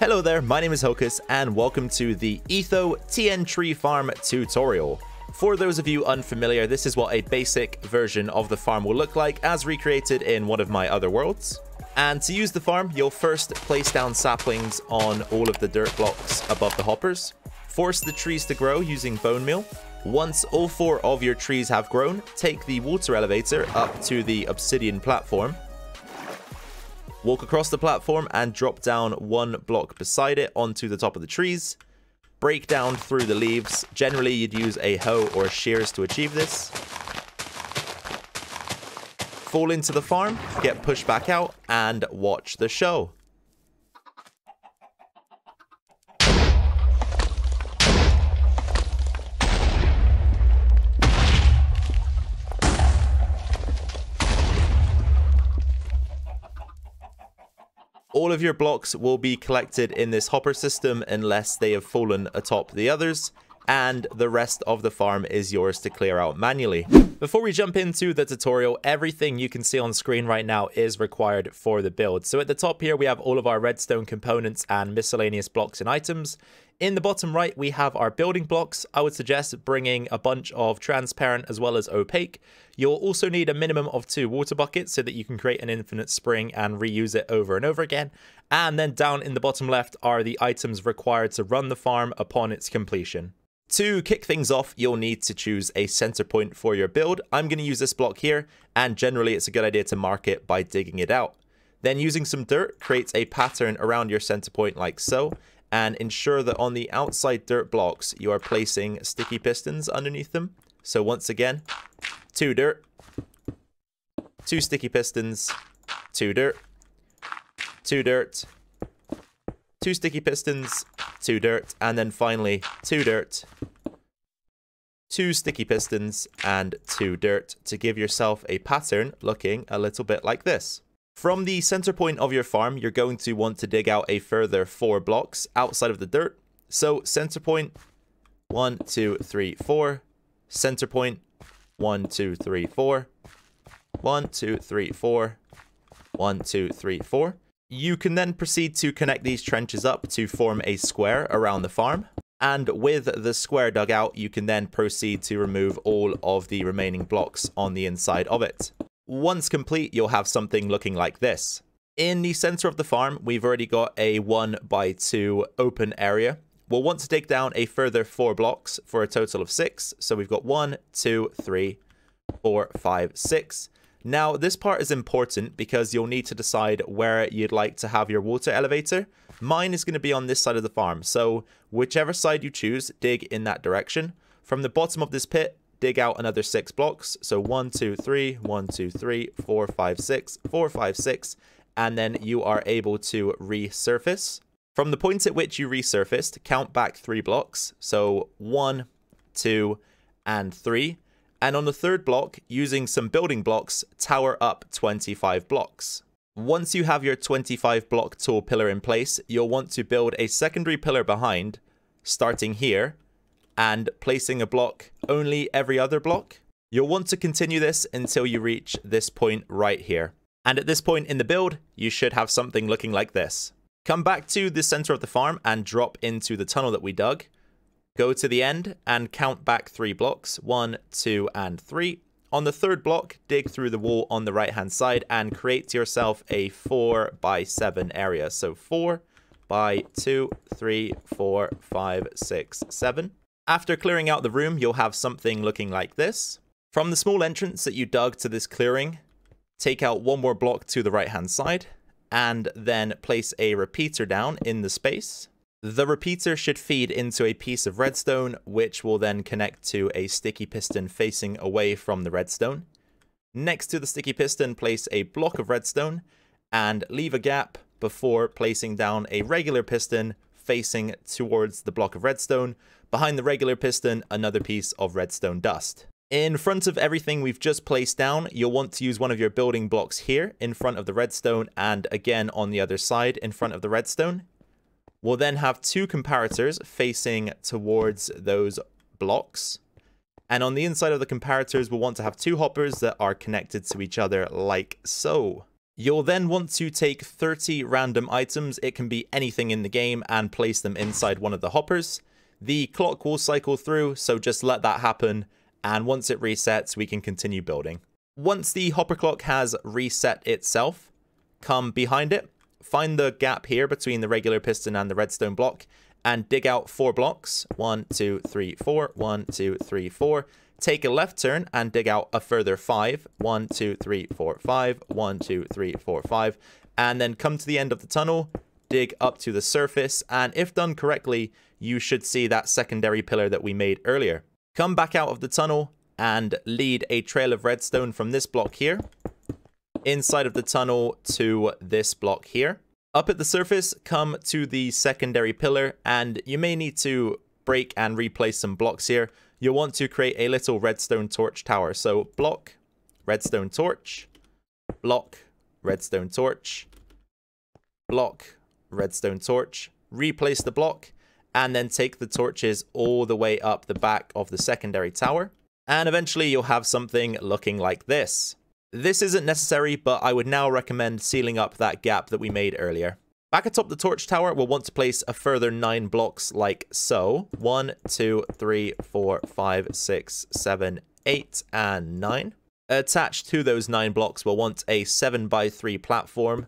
Hello there, my name is Hocus and welcome to the Etho TNT Tree Farm tutorial. For those of you unfamiliar, this is what a basic version of the farm will look like as recreated in one of my other worlds. And to use the farm, you'll first place down saplings on all of the dirt blocks above the hoppers, force the trees to grow using bone meal. Once all four of your trees have grown, take the water elevator up to the obsidian platform Walk across the platform and drop down one block beside it onto the top of the trees. Break down through the leaves. Generally, you'd use a hoe or shears to achieve this. Fall into the farm, get pushed back out, and watch the show. All of your blocks will be collected in this hopper system unless they have fallen atop the others and the rest of the farm is yours to clear out manually. Before we jump into the tutorial, everything you can see on screen right now is required for the build. So at the top here, we have all of our redstone components and miscellaneous blocks and items. In the bottom right, we have our building blocks. I would suggest bringing a bunch of transparent as well as opaque. You'll also need a minimum of two water buckets so that you can create an infinite spring and reuse it over and over again. And then down in the bottom left are the items required to run the farm upon its completion. To kick things off, you'll need to choose a center point for your build. I'm going to use this block here, and generally it's a good idea to mark it by digging it out. Then using some dirt, creates a pattern around your center point like so, and ensure that on the outside dirt blocks, you are placing sticky pistons underneath them. So once again, two dirt, two sticky pistons, two dirt, two dirt, two sticky pistons, two dirt, and then finally two dirt, two sticky pistons, and two dirt to give yourself a pattern looking a little bit like this. From the center point of your farm, you're going to want to dig out a further four blocks outside of the dirt. So center point, one, two, three, four. Center point, one, two, three, four. One, two, three, four. One, two, three, four. You can then proceed to connect these trenches up to form a square around the farm. And with the square dug out, you can then proceed to remove all of the remaining blocks on the inside of it. Once complete, you'll have something looking like this. In the center of the farm, we've already got a 1 by 2 open area. We'll want to dig down a further 4 blocks for a total of 6. So we've got one, two, three, four, five, six. Now, this part is important because you'll need to decide where you'd like to have your water elevator. Mine is going to be on this side of the farm, so whichever side you choose, dig in that direction. From the bottom of this pit, dig out another six blocks. So one, two, three, one, two, three, four, five, six, four, five, six, and then you are able to resurface. From the point at which you resurfaced, count back three blocks. So one, two, and three. And on the third block, using some building blocks, tower up 25 blocks. Once you have your 25 block tall pillar in place, you'll want to build a secondary pillar behind, starting here, and placing a block only every other block. You'll want to continue this until you reach this point right here. And at this point in the build, you should have something looking like this. Come back to the center of the farm and drop into the tunnel that we dug. Go to the end and count back three blocks, one, two, and three. On the third block, dig through the wall on the right hand side and create yourself a four by seven area. So four by two, three, four, five, six, seven. After clearing out the room, you'll have something looking like this. From the small entrance that you dug to this clearing, take out one more block to the right hand side, and then place a repeater down in the space. The repeater should feed into a piece of redstone, which will then connect to a sticky piston facing away from the redstone. Next to the sticky piston, place a block of redstone, and leave a gap before placing down a regular piston facing towards the block of redstone, Behind the regular piston, another piece of redstone dust. In front of everything we've just placed down, you'll want to use one of your building blocks here in front of the redstone and again on the other side in front of the redstone. We'll then have two comparators facing towards those blocks. And on the inside of the comparators, we'll want to have two hoppers that are connected to each other like so. You'll then want to take 30 random items, it can be anything in the game, and place them inside one of the hoppers. The clock will cycle through, so just let that happen, and once it resets, we can continue building. Once the hopper clock has reset itself, come behind it, find the gap here between the regular piston and the redstone block, and dig out four blocks. One, two, three, four. One, two, three, four. Take a left turn and dig out a further five. One, two, three, four, five. One, two, three, four, five. And then come to the end of the tunnel, dig up to the surface, and if done correctly, you should see that secondary pillar that we made earlier. Come back out of the tunnel and lead a trail of redstone from this block here inside of the tunnel to this block here. Up at the surface, come to the secondary pillar, and you may need to break and replace some blocks here. You'll want to create a little redstone torch tower. So block, redstone torch, block, redstone torch, block, redstone torch, replace the block, and then take the torches all the way up the back of the secondary tower. And eventually you'll have something looking like this. This isn't necessary, but I would now recommend sealing up that gap that we made earlier. Back atop the torch tower, we'll want to place a further nine blocks like so. One, two, three, four, five, six, seven, eight, and nine. Attached to those nine blocks, we'll want a seven by three platform.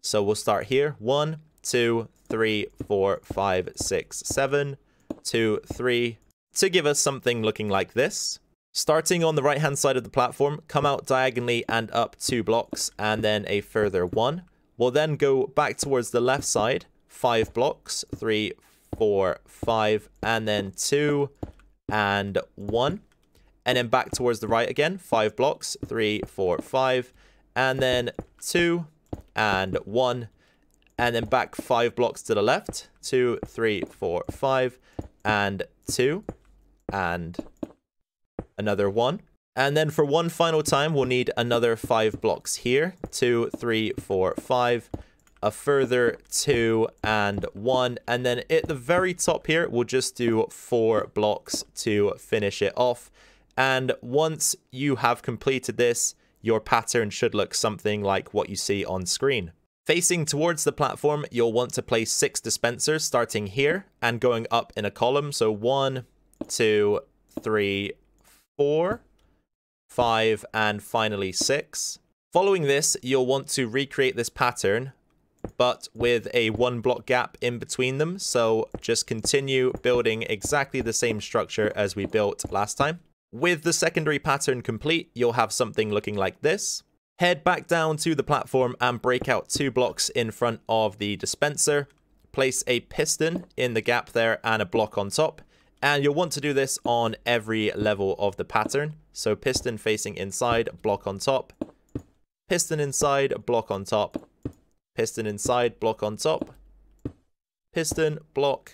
So we'll start here. One, two, three, four, five, six, seven, two, three, to give us something looking like this. Starting on the right hand side of the platform, come out diagonally and up two blocks and then a further one. We'll then go back towards the left side, five blocks, three, four, five, and then two and one. And then back towards the right again, five blocks, three, four, five, and then two and one. And then back five blocks to the left, two, three, four, five, and two and another one. And then for one final time, we'll need another five blocks here. Two, three, four, five. A further two and one. And then at the very top here, we'll just do four blocks to finish it off. And once you have completed this, your pattern should look something like what you see on screen. Facing towards the platform, you'll want to place six dispensers starting here and going up in a column. So one, two, three, four, five, and finally six. Following this, you'll want to recreate this pattern, but with a one block gap in between them. So just continue building exactly the same structure as we built last time. With the secondary pattern complete, you'll have something looking like this. Head back down to the platform and break out two blocks in front of the dispenser. Place a piston in the gap there and a block on top. And you'll want to do this on every level of the pattern. So piston facing inside, block on top. Piston inside, block on top. Piston inside, block on top. Piston, block,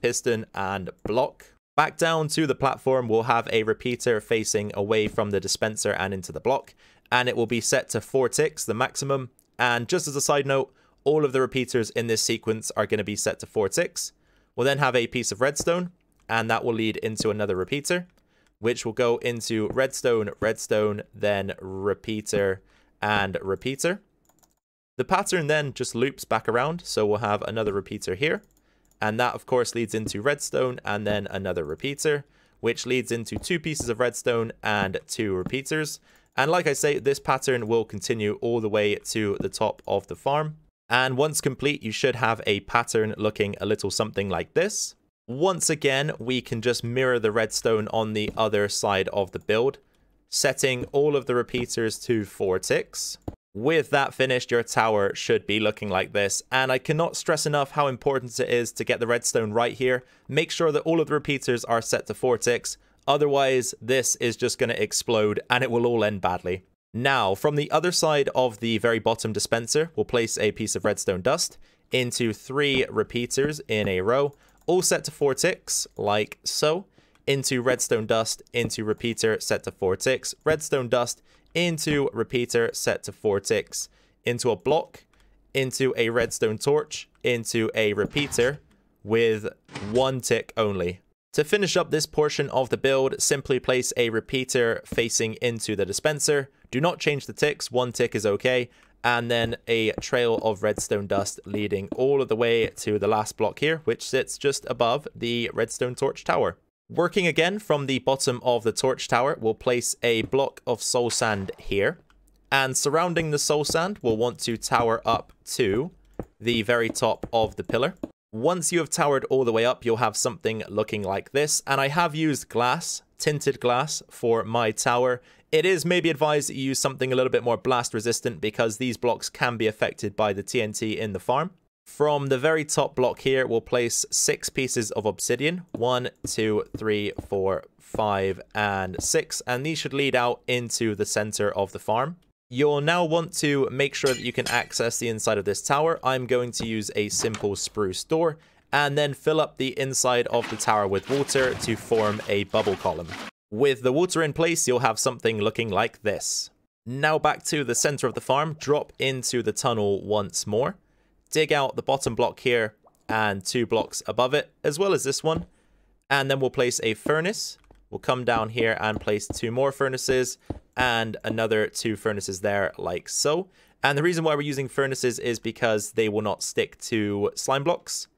piston, and block. Back down to the platform, we'll have a repeater facing away from the dispenser and into the block. And it will be set to 4 ticks, the maximum. And just as a side note, all of the repeaters in this sequence are going to be set to 4 ticks. We'll then have a piece of redstone and that will lead into another repeater, which will go into redstone, redstone, then repeater, and repeater. The pattern then just loops back around, so we'll have another repeater here, and that of course leads into redstone, and then another repeater, which leads into two pieces of redstone and two repeaters. And like I say, this pattern will continue all the way to the top of the farm. And once complete, you should have a pattern looking a little something like this. Once again, we can just mirror the redstone on the other side of the build, setting all of the repeaters to 4 ticks. With that finished, your tower should be looking like this, and I cannot stress enough how important it is to get the redstone right here. Make sure that all of the repeaters are set to 4 ticks, otherwise this is just going to explode and it will all end badly. Now, from the other side of the very bottom dispenser, we'll place a piece of redstone dust into three repeaters in a row, all set to 4 ticks, like so. Into redstone dust, into repeater, set to 4 ticks. Redstone dust, into repeater, set to 4 ticks. Into a block, into a redstone torch, into a repeater, with one tick only. To finish up this portion of the build, simply place a repeater facing into the dispenser. Do not change the ticks, one tick is okay. and then a trail of redstone dust leading all of the way to the last block here, which sits just above the redstone torch tower. Working again from the bottom of the torch tower, we'll place a block of soul sand here. And surrounding the soul sand, we'll want to tower up to the very top of the pillar. Once you have towered all the way up, you'll have something looking like this. And I have used glass, tinted glass, for my tower. It is maybe advised that you use something a little bit more blast resistant because these blocks can be affected by the TNT in the farm. From the very top block here, we'll place six pieces of obsidian. One, two, three, four, five, and six. And these should lead out into the center of the farm. You'll now want to make sure that you can access the inside of this tower. I'm going to use a simple spruce door and then fill up the inside of the tower with water to form a bubble column. With the water in place, you'll have something looking like this. Now back to the center of the farm, drop into the tunnel once more, dig out the bottom block here and two blocks above it, as well as this one, and then we'll place a furnace. We'll come down here and place two more furnaces and another two furnaces there like so. And the reason why we're using furnaces is because they will not stick to slime blocks.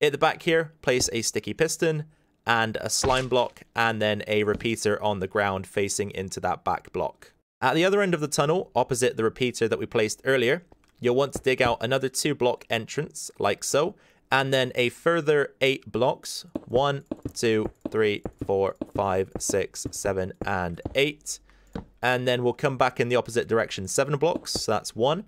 At the back here, place a sticky piston, and a slime block, and then a repeater on the ground facing into that back block. At the other end of the tunnel, opposite the repeater that we placed earlier, you'll want to dig out another two block entrance, like so, and then a further eight blocks. One, two, three, four, five, six, seven, and eight. And then we'll come back in the opposite direction, seven blocks. So that's one,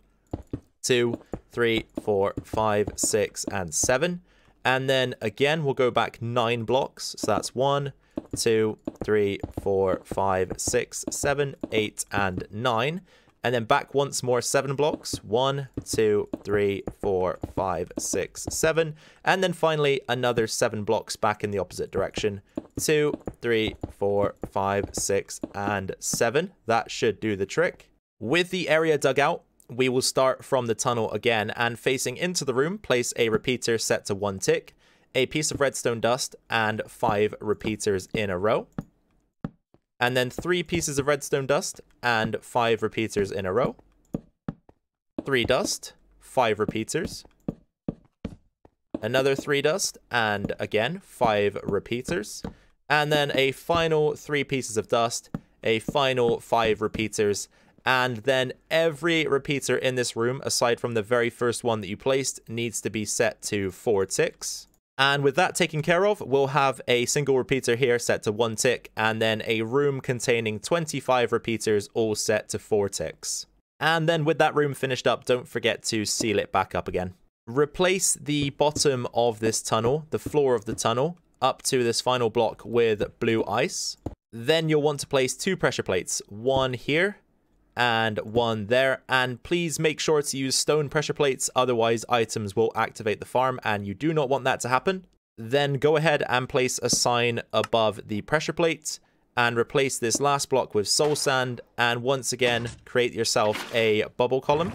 two, three, four, five, six, and seven. And then again, we'll go back nine blocks. So that's one, two, three, four, five, six, seven, eight, and nine. And then back once more, seven blocks. One, two, three, four, five, six, seven. And then finally, another seven blocks back in the opposite direction. Two, three, four, five, six, and seven. That should do the trick. With the area dug out, we will start from the tunnel again and facing into the room, place a repeater set to one tick, a piece of redstone dust, and five repeaters in a row. And then three pieces of redstone dust and five repeaters in a row. Three dust, five repeaters. Another three dust, and again, five repeaters. And then a final three pieces of dust, a final five repeaters, and then every repeater in this room, aside from the very first one that you placed, needs to be set to 4 ticks. And with that taken care of, we'll have a single repeater here set to 1 tick, and then a room containing 25 repeaters all set to 4 ticks. And then with that room finished up, don't forget to seal it back up again. Replace the bottom of this tunnel, the floor of the tunnel, up to this final block with blue ice. Then you'll want to place two pressure plates, one here and one there. And please make sure to use stone pressure plates, otherwise items will activate the farm and you do not want that to happen. Then go ahead and place a sign above the pressure plate and replace this last block with soul sand and once again create yourself a bubble column.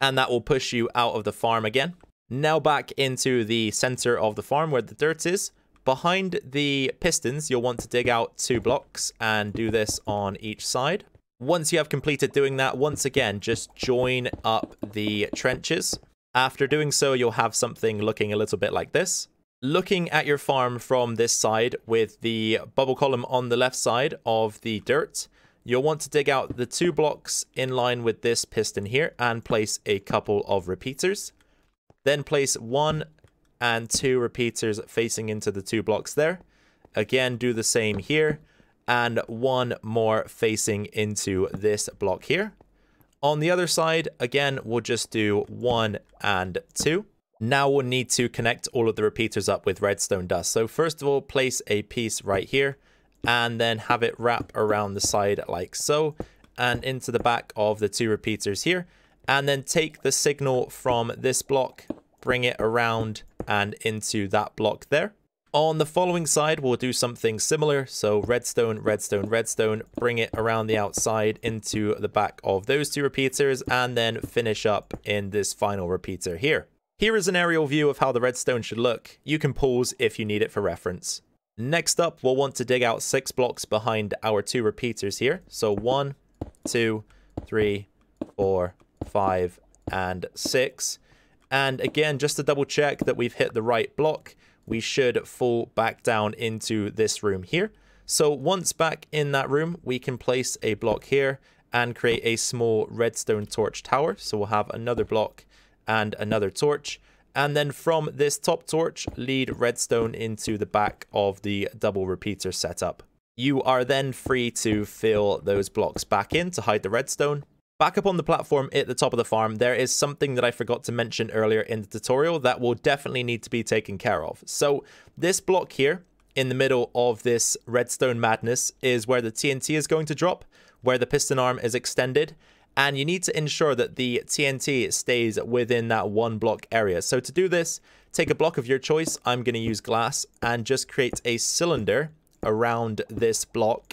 And that will push you out of the farm again. Now back into the center of the farm where the dirt is. Behind the pistons, you'll want to dig out two blocks and do this on each side. Once you have completed doing that, once again, just join up the trenches. After doing so, you'll have something looking a little bit like this. Looking at your farm from this side with the bubble column on the left side of the dirt, you'll want to dig out the two blocks in line with this piston here and place a couple of repeaters. Then place one and two repeaters facing into the two blocks there. Again, do the same here and one more facing into this block here. On the other side, again, we'll just do one and two. Now we'll need to connect all of the repeaters up with redstone dust. So first of all, place a piece right here and then have it wrap around the side like so and into the back of the two repeaters here. And then take the signal from this block, bring it around and into that block there. On the following side, we'll do something similar. So redstone, redstone, redstone, bring it around the outside into the back of those two repeaters and then finish up in this final repeater here. Here is an aerial view of how the redstone should look. You can pause if you need it for reference. Next up, we'll want to dig out six blocks behind our two repeaters here. So one, two, three, four, five, and six. And again, just to double check that we've hit the right block, we should fall back down into this room here. So once back in that room, we can place a block here and create a small redstone torch tower. So we'll have another block and another torch. And then from this top torch, lead redstone into the back of the double repeater setup. You are then free to fill those blocks back in to hide the redstone. Back up on the platform at the top of the farm, there is something that I forgot to mention earlier in the tutorial that will definitely need to be taken care of. So this block here in the middle of this redstone madness is where the TNT is going to drop, where the piston arm is extended, and you need to ensure that the TNT stays within that one block area. So to do this, take a block of your choice. I'm going to use glass and just create a cylinder around this block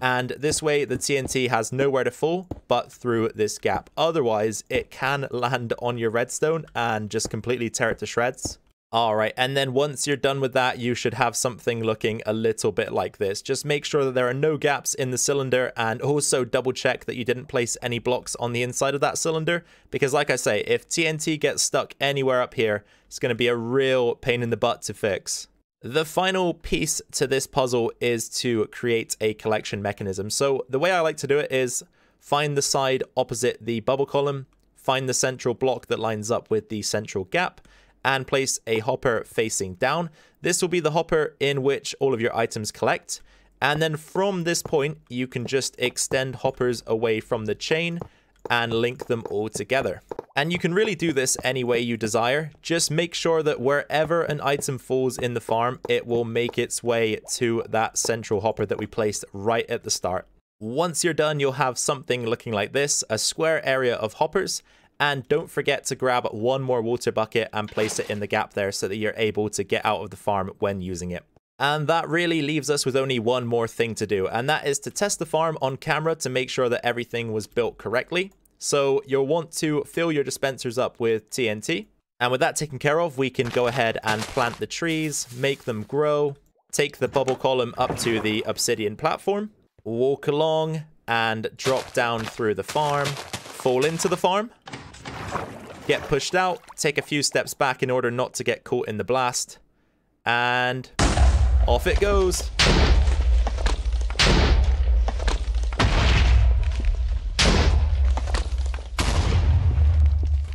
and this way the TNT has nowhere to fall but through this gap. Otherwise, it can land on your redstone and just completely tear it to shreds. All right, and then once you're done with that, you should have something looking a little bit like this. Just make sure that there are no gaps in the cylinder and also double check that you didn't place any blocks on the inside of that cylinder. Because like I say, if TNT gets stuck anywhere up here, it's going to be a real pain in the butt to fix. The final piece to this puzzle is to create a collection mechanism. So the way I like to do it is find the side opposite the bubble column, find the central block that lines up with the central gap, and place a hopper facing down. This will be the hopper in which all of your items collect. And then from this point, you can just extend hoppers away from the chain and link them all together. And you can really do this any way you desire. Just make sure that wherever an item falls in the farm, it will make its way to that central hopper that we placed right at the start. Once you're done, you'll have something looking like this, a square area of hoppers. And don't forget to grab one more water bucket and place it in the gap there so that you're able to get out of the farm when using it. And that really leaves us with only one more thing to do, and that is to test the farm on camera to make sure that everything was built correctly. So you'll want to fill your dispensers up with TNT. And with that taken care of, we can go ahead and plant the trees, make them grow, take the bubble column up to the obsidian platform, walk along and drop down through the farm, fall into the farm, get pushed out, take a few steps back in order not to get caught in the blast, and off it goes.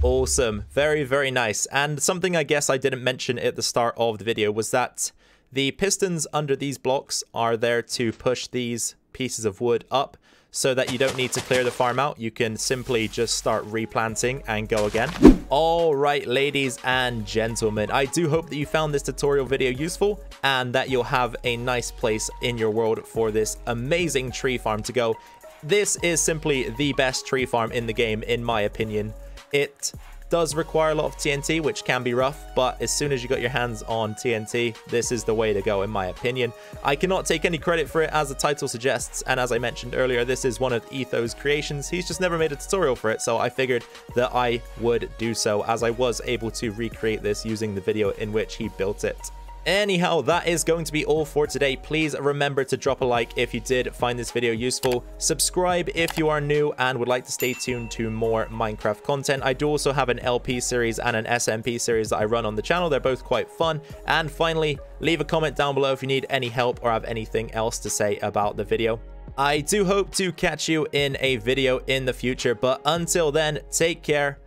Awesome. Very, very nice. And something I guess I didn't mention at the start of the video was that the pistons under these blocks are there to push these pieces of wood up so that you don't need to clear the farm out. You can simply just start replanting and go again. All right, ladies and gentlemen, I do hope that you found this tutorial video useful and that you'll have a nice place in your world for this amazing tree farm to go. This is simply the best tree farm in the game, in my opinion. It does require a lot of TNT, which can be rough, but as soon as you got your hands on TNT, this is the way to go, in my opinion. I cannot take any credit for it, as the title suggests, and as I mentioned earlier, this is one of Etho's creations. He's just never made a tutorial for it, so I figured that I would do so, as I was able to recreate this using the video in which he built it. Anyhow, that is going to be all for today. Please remember to drop a like if you did find this video useful. Subscribe if you are new and would like to stay tuned to more Minecraft content. I do also have an LP series and an SMP series that I run on the channel. They're both quite fun. And finally, leave a comment down below if you need any help or have anything else to say about the video. I do hope to catch you in a video in the future, but until then, take care.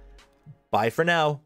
Bye for now.